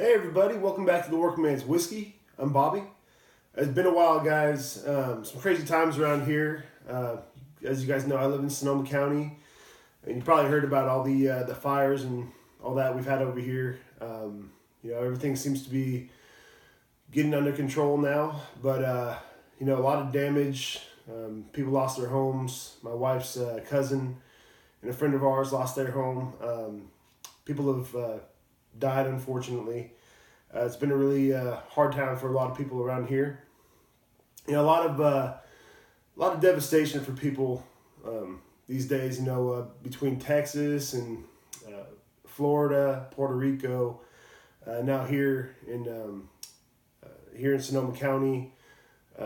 Hey everybody, welcome back to the Workin' Man's Whiskey. I'm Bobby. It's been a while, guys. Um, some crazy times around here. Uh, as you guys know, I live in Sonoma County, and you probably heard about all the uh, the fires and all that we've had over here. Um, you know, everything seems to be getting under control now, but uh, you know, a lot of damage. Um, people lost their homes. My wife's uh, cousin and a friend of ours lost their home. Um, people have uh, died, unfortunately. Uh, it's been a really uh, hard time for a lot of people around here. You know, a lot of uh, a lot of devastation for people um, these days. You know, uh, between Texas and uh, Florida, Puerto Rico, uh, now here in um, here in Sonoma County,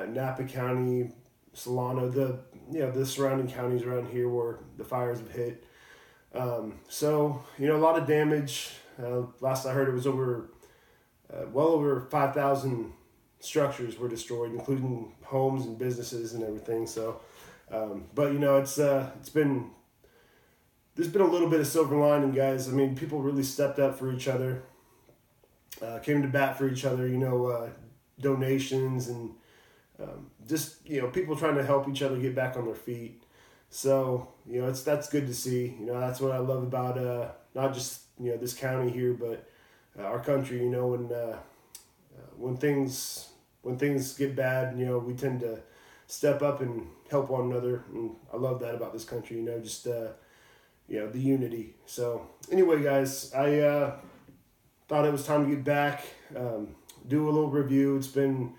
Napa County, Solano, the you know the surrounding counties around here where the fires have hit. Um, so you know a lot of damage. Uh, last I heard, it was over uh, well over five thousand structures were destroyed, including homes and businesses and everything. So, um, but you know it's uh, it's been there's been a little bit of silver lining, guys. I mean, people really stepped up for each other, uh, came to bat for each other. You know, uh, donations and um, just you know people trying to help each other get back on their feet. So you know it's that's good to see. You know that's what I love about uh, not just you know this county here, but uh, our country. You know when uh, uh when things when things get bad, you know we tend to step up and help one another, and I love that about this country. You know just uh, you know the unity. So anyway, guys, I uh, thought it was time to get back, um, do a little review. It's been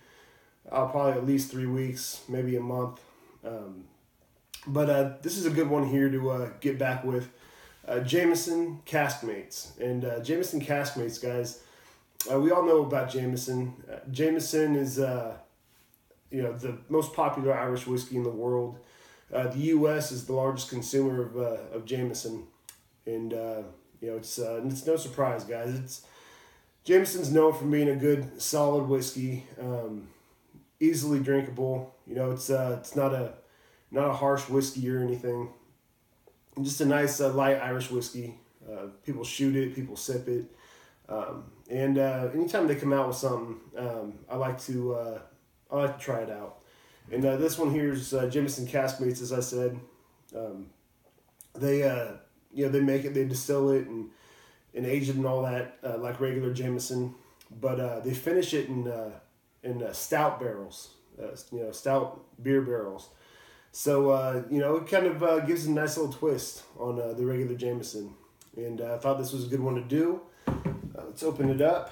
uh, probably at least three weeks, maybe a month. Um, but uh, this is a good one here to uh, get back with. Uh, Jameson Caskmates. And uh, Jameson Caskmates, guys, uh, we all know about Jameson. Uh, Jameson is, uh, you know, the most popular Irish whiskey in the world. Uh, the U.S. is the largest consumer of, of Jameson. And, you know, it's, it's no surprise, guys. It's Jameson's known for being a good, solid whiskey. Um, easily drinkable. You know, it's it's not a not a harsh whiskey or anything. Just a nice uh, light Irish whiskey. Uh, people shoot it, people sip it, um, and uh, anytime they come out with something, um, I like to uh, I like to try it out. And uh, this one here is uh, Jameson Caskmates, as I said. Um, they uh, you know they make it, they distill it and and age it and all that uh, like regular Jameson, but uh, they finish it in uh, in stout barrels, you know, stout beer barrels. So uh, you know, it kind of uh, gives a nice little twist on uh, the regular Jameson, and uh, I thought this was a good one to do. Uh, let's open it up,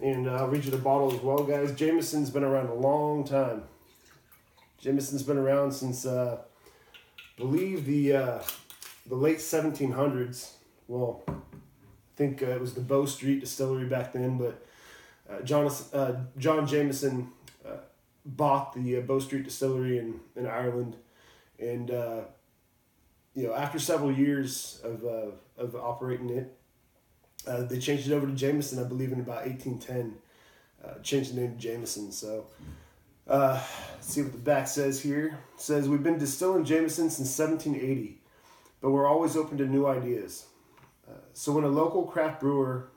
and uh, I'll read you the bottle as well, guys. Jameson's been around a long time. Jameson's been around since, I believe the the late seventeen hundreds. Well, I think it was the Bow Street Distillery back then, but John, John Jameson bought the Bow Street Distillery in, in Ireland, and uh, you know after several years of, uh, of operating it, uh, they changed it over to Jameson, I believe, in about eighteen ten. Uh, changed the name to Jameson. So uh, see what the back says here. It says we've been distilling Jameson since seventeen eighty, but we're always open to new ideas. Uh, so when a local craft brewer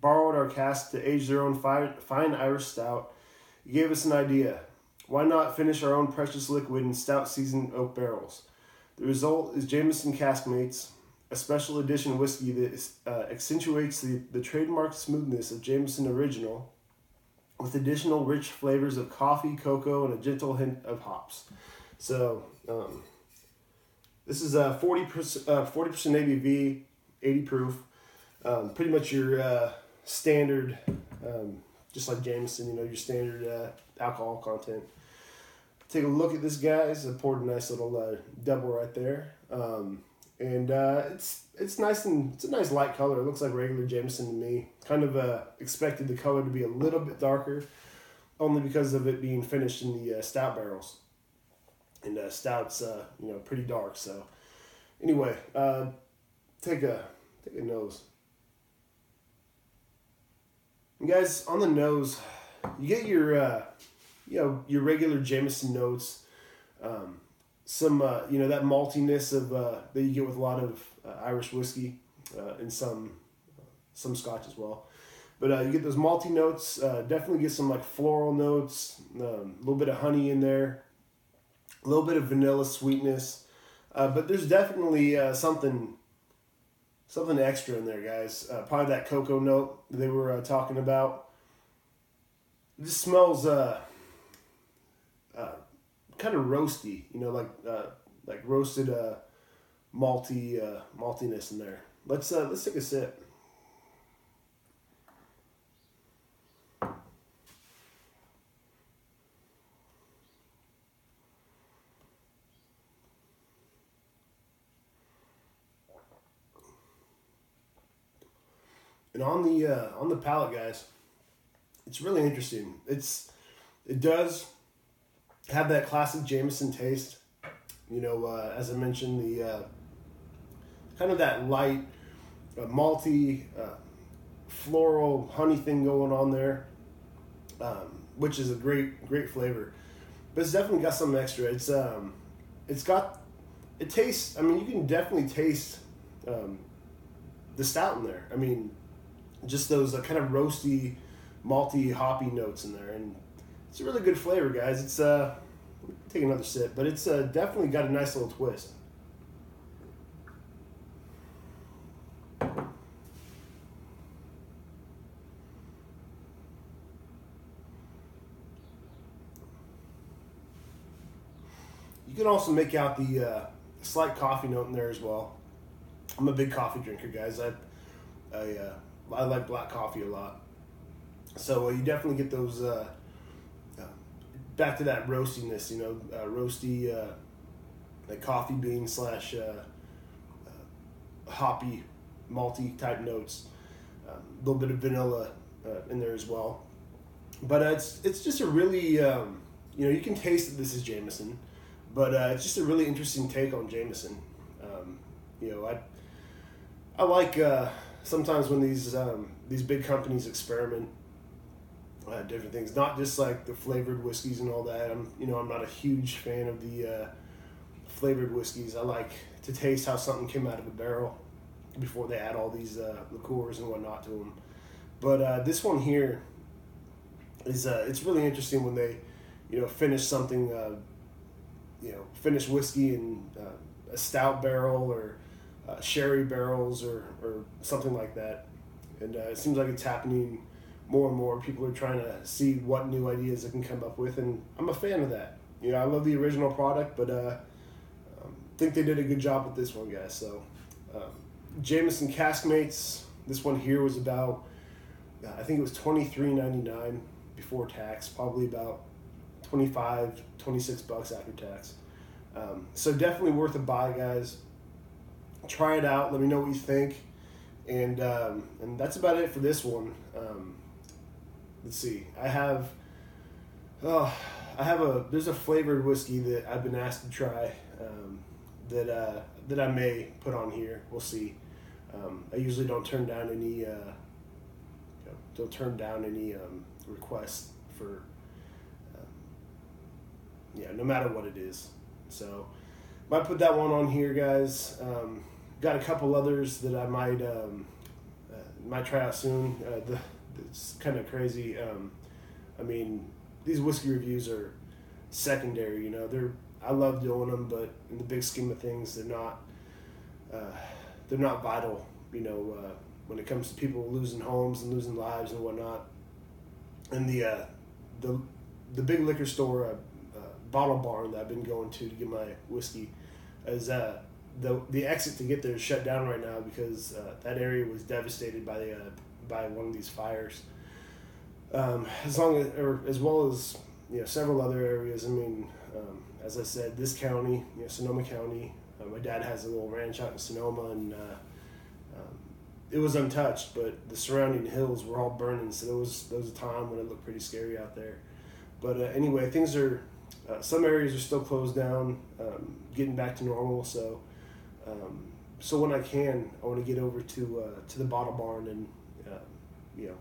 borrowed our cask to age their own fine, fine Irish stout. It gave us an idea. Why not finish our own precious liquid in stout seasoned oak barrels? The result is Jameson Caskmates, a special edition whiskey that uh, accentuates the, the trademark smoothness of Jameson Original with additional rich flavors of coffee, cocoa, and a gentle hint of hops. So, um, this is a 40%, uh, 40% ABV, 80 proof. Um, pretty much your uh, standard, um, just like Jameson, you know, your standard uh, alcohol content. Take a look at this, guys. I poured a nice little uh, double right there, um, and uh, it's it's nice and it's a nice light color. It looks like regular Jameson to me. Kind of uh, expected the color to be a little bit darker, only because of it being finished in the uh, stout barrels, and uh, stout's uh, you know pretty dark. So anyway, uh, take a take a nose. And guys, on the nose, you get your, uh, you know, your regular Jameson notes, um, some, uh, you know, that maltiness of uh, that you get with a lot of uh, Irish whiskey uh, and some, some Scotch as well. But uh, you get those malty notes. Uh, definitely get some like floral notes, um, a little bit of honey in there, a little bit of vanilla sweetness. Uh, but there's definitely uh, something something extra in there, guys. Probably that cocoa note they were talking about. Just smells uh, uh, kind of roasty, you know, like uh, like roasted uh, malty uh, maltiness in there. Let's uh, let's take a sip. And on the uh, on the palate, guys, it's really interesting. It's it does have that classic Jameson taste. You know, uh, as I mentioned, the uh, kind of that light, uh, malty, uh, floral, honey thing going on there, um, which is a great great flavor. But it's definitely got some extra. It's um, it's got it tastes. I mean, you can definitely taste um, the stout in there. I mean, just those uh, kind of roasty, malty, hoppy notes in there, and it's a really good flavor, guys. It's uh, take another sip, but it's uh, definitely got a nice little twist. You can also make out the uh, slight coffee note in there as well. I'm a big coffee drinker, guys. I, I, uh, I like black coffee a lot. So uh, you definitely get those. Uh, uh, back to that roastiness, you know, uh, roasty, uh, like coffee bean slash hoppy, malty type notes. A um, little bit of vanilla in there as well. But it's it's just a really, um, you know, you can taste that this is Jameson, but it's just a really interesting take on Jameson. Um, you know, I I like uh, sometimes when these um, these big companies experiment uh, different things, not just like the flavored whiskeys and all that. I'm you know I'm not a huge fan of the uh, flavored whiskeys. I like to taste how something came out of a barrel before they add all these uh, liqueurs and whatnot to them. But uh, this one here is uh, it's really interesting when they you know finish something uh, you know finish whiskey in uh, a stout barrel or sherry barrels or, or something like that. And it seems like it's happening more and more. People are trying to see what new ideas they can come up with, and I'm a fan of that. You know, I love the original product, but uh, um, think they did a good job with this one, guys. So, um, Jameson Caskmates. This one here was about, uh, I think it was twenty three ninety nine before tax, probably about 25, 26 bucks after tax. Um, so definitely worth a buy, guys. Try it out. Let me know what you think, and um, and that's about it for this one. Um, let's see. I have, oh, I have a. There's a flavored whiskey that I've been asked to try. Um, that uh, that I may put on here. We'll see. Um, I usually don't turn down any. Uh, you know, don't turn down any um, requests for. Um, yeah, no matter what it is. So, might put that one on here, guys. Um, got a couple others that I might um, uh, might try out soon. Uh, the, it's kind of crazy. Um, I mean, these whiskey reviews are secondary. You know, they're I love doing them, but in the big scheme of things, they're not. Uh, they're not vital. You know, uh, when it comes to people losing homes and losing lives and whatnot. And the uh, the the big liquor store, uh, uh, bottle barn that I've been going to to get my whiskey, is uh, the the exit to get there is shut down right now because uh, that area was devastated by the by one of these fires. Um, as long as, or as well as you know, several other areas. I mean, um, as I said, this county, you know, Sonoma County. Uh, my dad has a little ranch out in Sonoma, and uh, um, it was untouched, but the surrounding hills were all burning. So there was there was a time when it looked pretty scary out there. But uh, anyway, things are. Uh, some areas are still closed down, um, getting back to normal. So, um, so when I can, I want to get over to uh, to the bottle barn and you know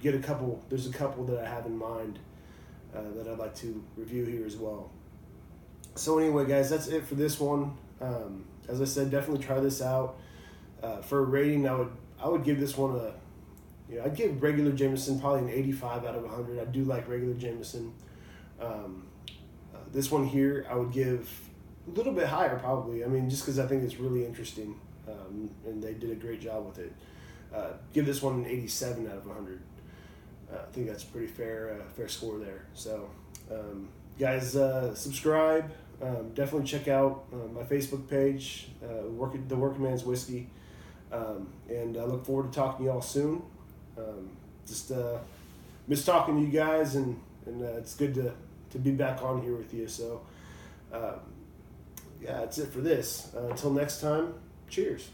get a couple. There's a couple that I have in mind uh, that I'd like to review here as well. So anyway, guys, that's it for this one. Um, as I said, definitely try this out. Uh, for a rating, I would I would give this one a you know, I'd give regular Jameson probably an 85 out of 100. I do like regular Jameson. Um, uh, this one here, I would give a little bit higher probably. I mean, just because I think it's really interesting, um, and they did a great job with it. Uh, give this one an 87 out of 100. Uh, I think that's a pretty fair uh, fair score there. So, um, guys, uh, subscribe. Um, definitely check out uh, my Facebook page, uh, work the Working Man's Whiskey, um, and I look forward to talking to you all soon. Um, just miss talking to you guys, and and it's good to to be back on here with you. So, um, yeah, that's it for this. Until next time, cheers.